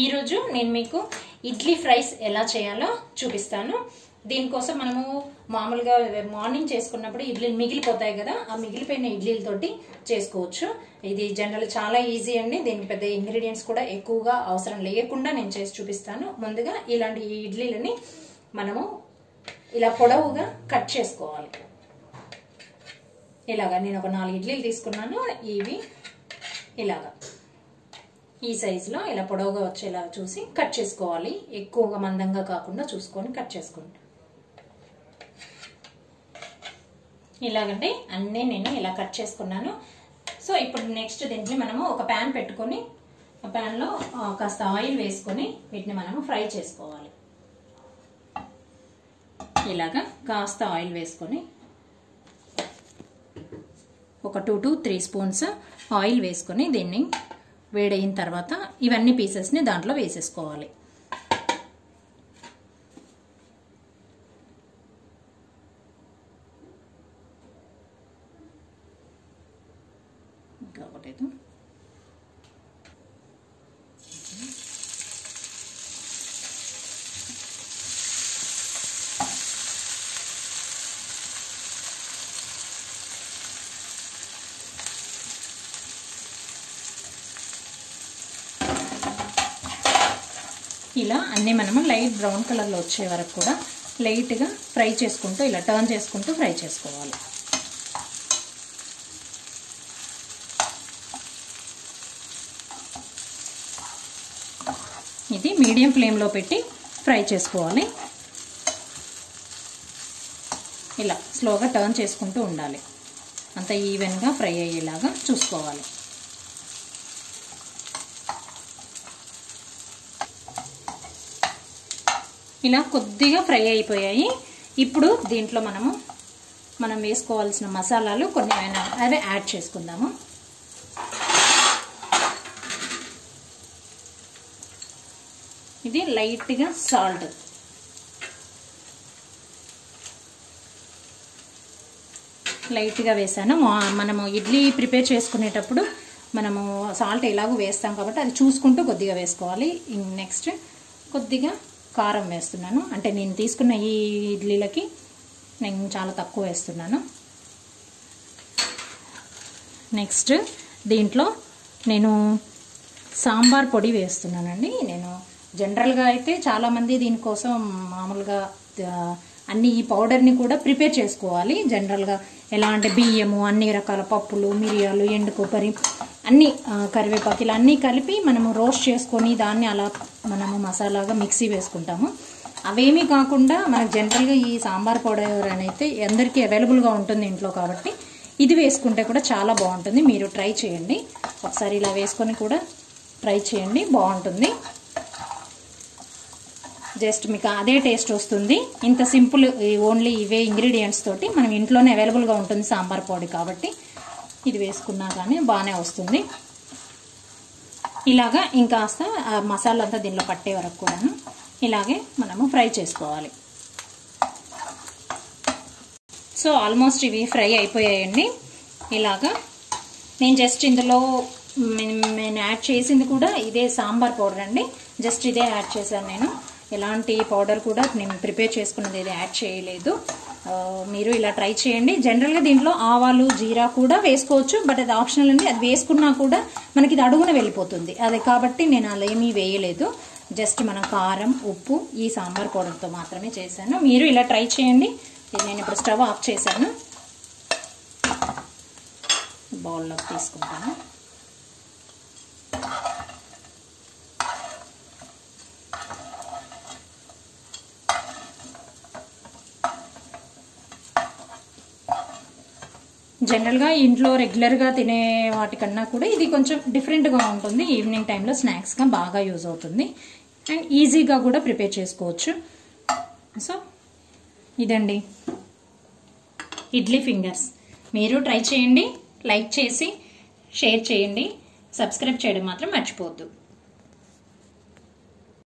ఈరోజు నేను మీకు ఇడ్లీ ఫ్రైస్ ఎలా చేయాలో చూపిస్తాను. దీనికోసం మనము మామూలుగా మార్నింగ్ చేసుకున్నప్పుడు ఇడ్లీలు మిగిలిపోతాయి కదా ఆ మిగిలిపోయిన ఇడ్లీలతోటి చేసుకోవచ్చు. ఇది జనరల్ చాలా ఈజీ అండి దీనికి పెద్ద ఇంగ్రీడియంట్స్ కూడా ఎక్కువగా అవసరం లేకుండా నేను చేసి చూపిస్తాను. ముందుగా ఇలాంటి ఇడ్లీలని మనము ఇలా పొడవుగా కట్ చేసుకోవాలి. ఇలాగా నేను ఒక నాలుగు ఇడ్లీలు తీసుకున్నాను ఇవి ఇలాగా. ఈ సైజులో ఇలా పొడవుగా వచ్చేలా చూసి కట్ చేసుకోవాలి. ఎక్కువగా మందంగా కాకుండా చూసుకొని కట్ చేసుకోండి. ఇలాగంటే అన్నీ నేను ఇలా కట్ చేసుకున్నాను. సో ఇప్పుడు నెక్స్ట్ దీంట్లో మనము ఒక ప్యాన్ పెట్టుకొని ఆ ప్యాన్లో కాస్త ఆయిల్ వేసుకొని వీటిని మనము ఫ్రై చేసుకోవాలి. ఇలాగా కాస్త ఆయిల్ వేసుకొని ఒక two to three spoons oil వేసుకొని దీన్ని వేడైన తర్వాత ఇవన్నీ పీసెస్ని దాంట్లో వేసేసుకోవాలి. ఇంకా ఒకటైతే ఇలా అన్నీ మనము లైట్ బ్రౌన్ కలర్లో వచ్చే వరకు కూడా లైట్గా ఫ్రై చేసుకుంటూ ఇలా టర్న్ చేసుకుంటూ ఫ్రై చేసుకోవాలి. ఇది మీడియం ఫ్లేమ్లో పెట్టి ఫ్రై చేసుకోవాలి. ఇలా స్లోగా టర్న్ చేసుకుంటూ ఉండాలి. అంత ఈవెన్గా ఫ్రై అయ్యేలాగా చూసుకోవాలి. ఇలా కొద్దిగా ఫ్రై అయిపోయాయి. ఇప్పుడు దీంట్లో మనము మనం వేసుకోవాల్సిన మసాలాలు కొన్ని అవి యాడ్ చేసుకుందాము. ఇది లైట్గా సాల్ట్. లైట్గా వేసాను. మనము ఇడ్లీ ప్రిపేర్ చేసుకునేటప్పుడు మనము సాల్ట్ ఎలాగో వేస్తాం కాబట్టి అది చూసుకుంటూ కొద్దిగా వేసుకోవాలి. నెక్స్ట్ కొద్దిగా కారం వేస్తున్నాను. అంటే నేను తీసుకున్న ఈ ఇడ్లీలకి నేను చాలా తక్కువ వేస్తున్నాను. నెక్స్ట్ దీంట్లో నేను సాంబార్ పొడి వేస్తున్నానండి. నేను జనరల్గా అయితే చాలామంది దీనికోసం మామూలుగా అన్ని ఈ పౌడర్ని కూడా ప్రిపేర్ చేసుకోవాలి. జనరల్గా ఎలా అంటే బియ్యము అన్ని రకాల పప్పులు మిరియాలు ఎండు కొబ్బరి అన్నీ కరివేపాకు ఇలా అన్నీ కలిపి మనము రోస్ట్ చేసుకొని దాన్ని అలా మనము మసాలాగా మిక్సీ వేసుకుంటాము. అవేమీ కాకుండా మనకు జనరల్గా ఈ సాంబార్ పౌడర్ అయితే అందరికీ అవైలబుల్గా ఉంటుంది ఇంట్లో కాబట్టి ఇది వేసుకుంటే కూడా చాలా బాగుంటుంది. మీరు ట్రై చేయండి. ఒకసారి ఇలా వేసుకొని కూడా ట్రై చేయండి. బాగుంటుంది. జస్ట్ మీకు అదే టేస్ట్ వస్తుంది. ఇంత సింపుల్ ఓన్లీ ఇవే ఇంగ్రీడియంట్స్ తోటి మనం ఇంట్లోనే అవైలబుల్గా ఉంటుంది సాంబార్ పొడి కాబట్టి ఇది వేసుకున్నా కానీ బాగానే వస్తుంది. ఇలాగా ఇంకాస్త మసాలా అంతా దీనిలో పట్టే వరకు కూడాను ఇలాగే మనము ఫ్రై చేసుకోవాలి. సో ఆల్మోస్ట్ ఇవి ఫ్రై అయిపోయాయండి. ఇలాగా నేను జస్ట్ ఇందులో నేను యాడ్ చేసింది కూడా ఇదే సాంబార్ పౌడర్ అండి. జస్ట్ ఇదే యాడ్ చేశాను నేను. ఎలాంటి పౌడర్ కూడా నేను ప్రిపేర్ చేసుకున్నది ఏది యాడ్ చేయలేదు. మీరు ఇలా ట్రై చేయండి. జనరల్గా దీంట్లో ఆవాలు జీరా కూడా వేసుకోవచ్చు బట్ అది ఆప్షనల్ అండి. అది వేసుకున్నా కూడా మనకి ఇది అడుగున వెళ్ళిపోతుంది. అది కాబట్టి నేను అలా ఏమీ వేయలేదు. జస్ట్ మనం కారం ఉప్పు ఈ సాంబార్ పౌడర్తో మాత్రమే చేశాను. మీరు ఇలా ట్రై చేయండి. నేను ఇప్పుడు స్టవ్ ఆఫ్ చేశాను. బౌల్లోకి తీసుకుంటాను. జనరల్గా ఇంట్లో రెగ్యులర్గా తినే వాటికన్నా కూడా ఇది కొంచెం డిఫరెంట్గా ఉంటుంది. ఈవినింగ్ టైంలో స్నాక్స్గా బాగా యూజ్ అవుతుంది. అండ్ ఈజీగా కూడా ప్రిపేర్ చేసుకోవచ్చు. సో ఇదండి. ఇడ్లీ ఫింగర్స్. మీరు ట్రై చేయండి లైక్ చేసి షేర్ చేయండి. సబ్స్క్రైబ్ చేయడం మాత్రం మర్చిపోవద్దు.